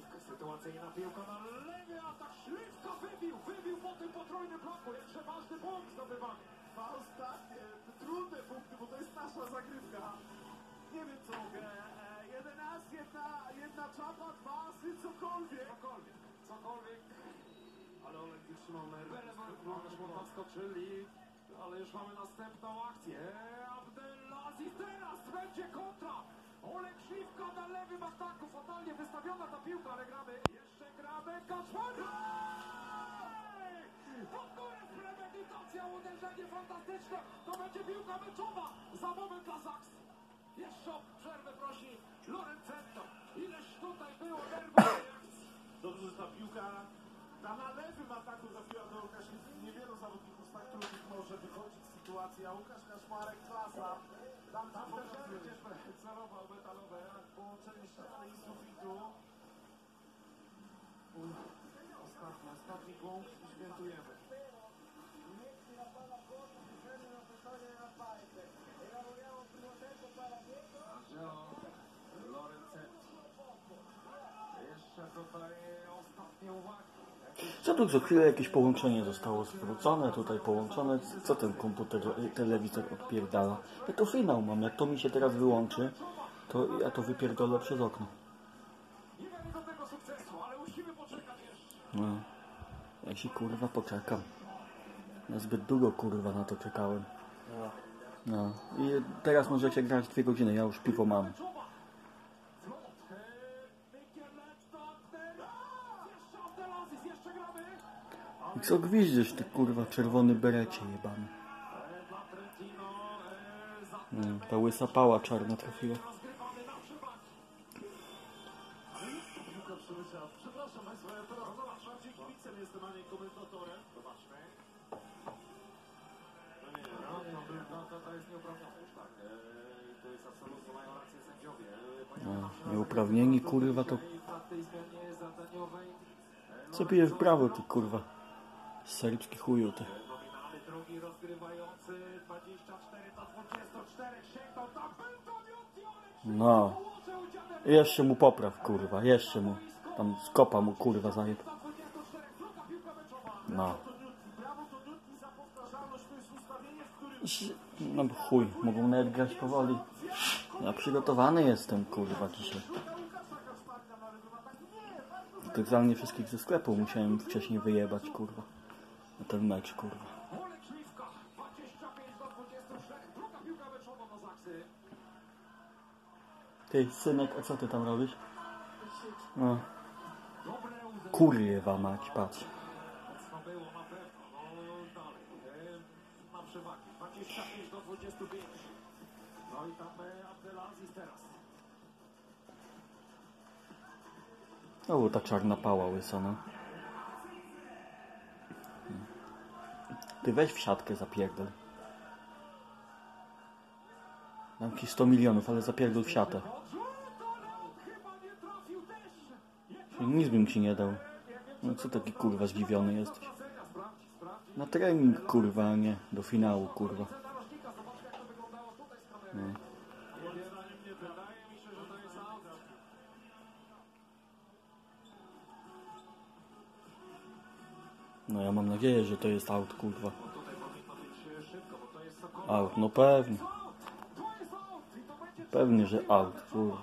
Śliwka, sytuacyjna piłka na lewy atak, Śliwka wybił, wybił po tym potrójnym bloku, jak przeważny punkt zdobywany. Faust, tak, e, trudne punkty, bo to jest nasza zagrywka. Nie wiem co mogę. E, jeden as, jedna, jedna czapa, dwa asy, cokolwiek. Cokolwiek, cokolwiek. Ale Olek wytrzymał nerwy. Podskoczyli, ale już mamy następną akcję. Abdelaziz teraz będzie kontra. Olek na lewym ataku. Fatalnie wystawiona ta piłka, ale gramy. Jeszcze gramy. Kaczmarek! W górę premedytacja, uderzenie fantastyczne. To będzie piłka meczowa. Za moment dla Zaks. Jeszcze o przerwę prosi Lorencento. Ileż tutaj było nerwów. Dobrze, że ta piłka ta na lewym ataku trafiła do Łukasza. Niewielu zawodników tak trudnych może wychodzić z sytuacji, a Łukasz Kaszmarek klasa. Tam, pokazuje. przecież celował metalowe. Połączenie ściany i sufitu. Ostatni, ostatni i świętujemy. Angelo. Jeszcze tutaj ostatnie uwagi. Co tu co chwilę jakieś połączenie zostało zwrócone, tutaj połączone. Co ten komputer, telewizor odpierdala? Ja to finał mam, jak to mi się teraz wyłączy, to ja to wypierdolę przez okno. No, ja się kurwa poczekam. Ja zbyt długo kurwa na to czekałem. No i teraz możecie grać dwie godziny, ja już piwo mam. I co gwiździsz ty kurwa czerwony berecie jebany. Eee, Dla Trentino. Eee, za Mm, ta łysa pała czarna trafiła. nie nieuprawnieni, kurwa, to- Co pijesz w prawo ty kurwa? Serbski chuju ty. Nominalny drugi rozgrywający 24 do 24 sięgnął tam był to Olek No. Jeszcze mu popraw kurwa, jeszcze mu. Tam skopa mu kurwa zajeb. na 24 druga piłka meczowa. No. Za No chuj, mogą nawet grać powoli. Ja przygotowany jestem kurwa dzisiaj. szuka Łukasza Kaszmarka na lewym ataku. Nie, bardzo Specjalnie wszystkich ze sklepu musiałem wcześniej wyjebać kurwa. Na ten mecz kurwa. Olek Śliwka 25 do 24 druga piłka meczowa na Zaksy. Ty synek, a co ty tam robisz? No, uderzenie. kurwa mać, patrz. No. E, na przewagi. 25 do 25. No i tam e, Abdelaziz teraz. O, ta czarna pała łysa, no. Ty weź w siatkę zapierdol. Dam ci 100 milionów, ale zapierdol w siatę. Nic bym ci nie dał. No co taki kurwa zdziwiony jesteś? Na trening kurwa, nie do finału kurwa. Narożnika, No ja mam nadzieję, że to jest out kurwa. Out, no pewnie. Pewnie, że out, kurwa.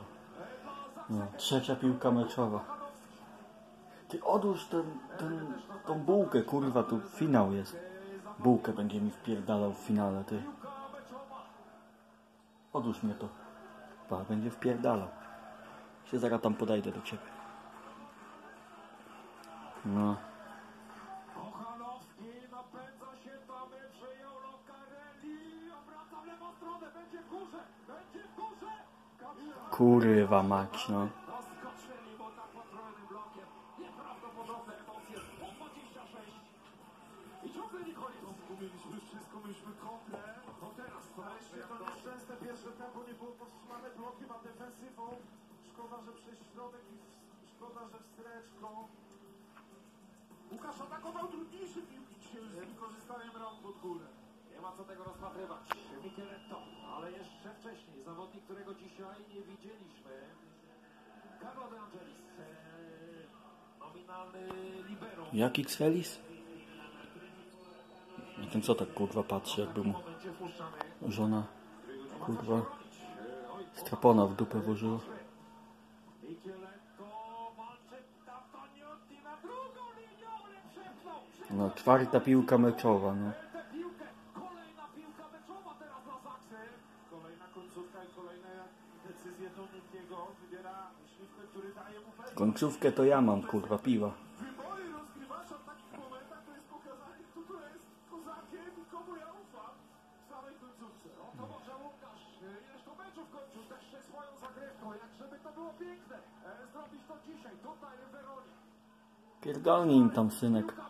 No, trzecia piłka meczowa. Ty odłóż ten, ten, tą bułkę, kurwa, tu finał jest. Bułkę będzie mi wpierdalał w finale, ty. Odłóż mnie to. Pa, będzie wpierdalał. Się zaraz tam podejdę do ciebie. No. Szkoda, że wstreczką. Łukasz atakował trudniejsze piłki z wykorzystaniem rąk pod górę. Nie ma co tego rozpatrywać. Ale jeszcze wcześniej zawodnik, którego dzisiaj nie widzieliśmy. Carlo De Angelis. Nominalny libero. Jak X-Felis? I ten co tak kurwa patrzy, jakby mu żona kurwa strapona w dupę włożyła. No, czwarta piłka meczowa, no. Tę piłkę. Kolejna piłka meczowa teraz dla Zaksy. Kolejna końcówka i kolejne decyzje Domingiego. Wybiera śliwkę, który daje mu pewność. Końcówkę to ja mam, kurwa, piwa. Wybory rozgrywacza w takich momentach to jest pokazanie, kto tu jest kozakiem i komu ja ufam w samej końcówce. No to może Łukasz, ileż to meczów kończył też się swoją zagrywką, jak żeby to było piękne. E, zrobić to dzisiaj, tutaj w Weronie. Pierdolnij im tam, synek.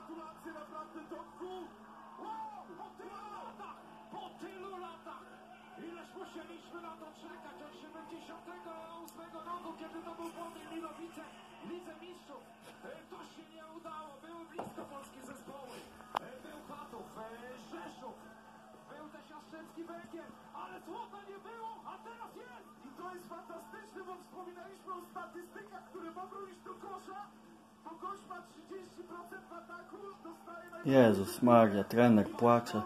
Gratulacje naprawdę Tomku. Wow, po tylu latach, po tylu latach. Ileż musieliśmy na to czekać od 78 roku, kiedy to był Włodek Milowice, Lidze Mistrzów. E, To się nie udało, były blisko polskie zespoły. E, Był Chatów, e, Rzeszów, był też Jastrzębski Węgier, ale złota nie było, a teraz jest. I to jest fantastyczne, bo wspominaliśmy o statystykach, które mogą iść do kosza. Bo gość ma 30% Jezus Maria, trener płacze.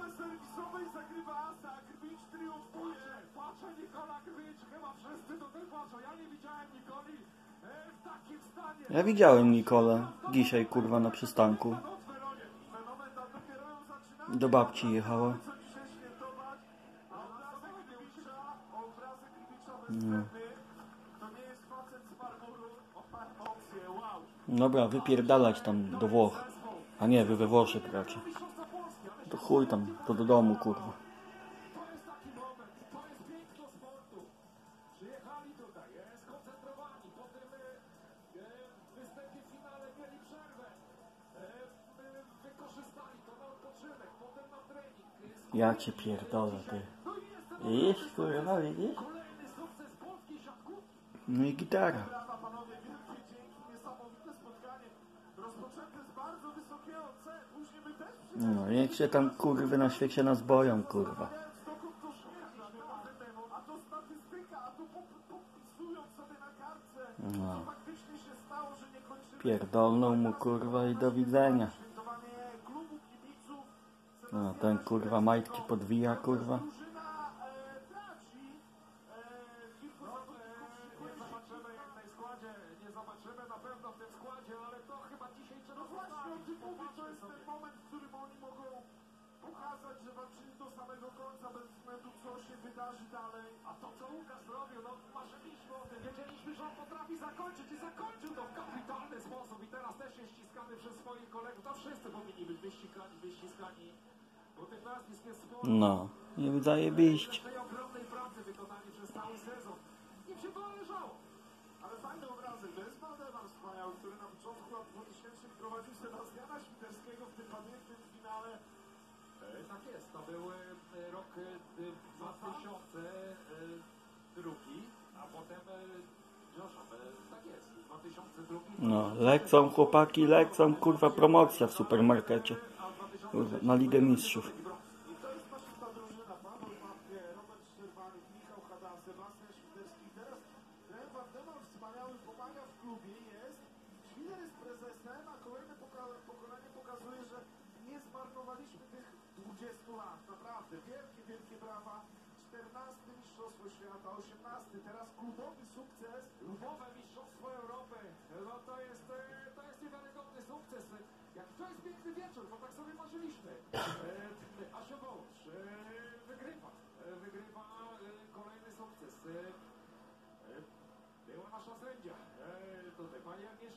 Ja widziałem Nikolę dzisiaj, kurwa, na przystanku. No. Do babci jechała. Wow. Dobra, wypierdalać tam do Włoch. A nie, wy we Włoszech ale To chuj tam, to do domu, kurwa. Ja cię pierdolę, ty. No Widzisz, kurwa, widzisz? polskiej siatkówki. No i gitara. No, niech się tam kurwy na świecie nas boją, kurwa. No. Pierdolną mu, kurwa, i do widzenia. No, ten kurwa majtki podwija, kurwa. Drużyna e, traci e, kilku zawodników Nie przykładnie. zobaczymy jak w tej składzie, nie zobaczymy na pewno w tym składzie, ale to chyba dzisiaj trzeba Tym mówię, to jest ten moment, w którym oni mogą pokazać, że walczyli do samego końca, bez względu co się wydarzy dalej. A to co Łukasz zrobił, no marzyliśmy o tym, wiedzieliśmy, że on potrafi zakończyć i zakończył to w kapitalny sposób i teraz też jest ściskany przez swoich kolegów, to wszyscy powinni być wyściskani, wyściskani, bo tych nazwisk jest sporo. No, i zajebiście. tej ogromnej pracy wykonanej przez cały sezon. Im się to należało. Ale fajny obrazek, to jest Waldemar wspaniały, który na początku lat 2000 prowadził Sebastiana Świderskiego w tym pamiętnym finale. E, Tak jest, to był e, rok e, 2002, a potem, e, przepraszam, e, tak jest, 2002. No, lecą chłopaki, lecą, kurwa, promocja w supermarkecie. Kurwa, na Ligę Mistrzów. I to jest właśnie ta drużyna. Paweł Mapie, Robert Szczerbanik, Michał Hadan, Sebastian Świderski. Teraz ten Waldemar wspaniały pomaga w klubie, jest. Świder jest prezesem, a kolejne poka- pokolenie pokazuje, że nie zmarnowaliśmy tych 20 lat. Naprawdę, wielkie, wielkie brawa. 14 Mistrzostwo Świata, 18, teraz klubowy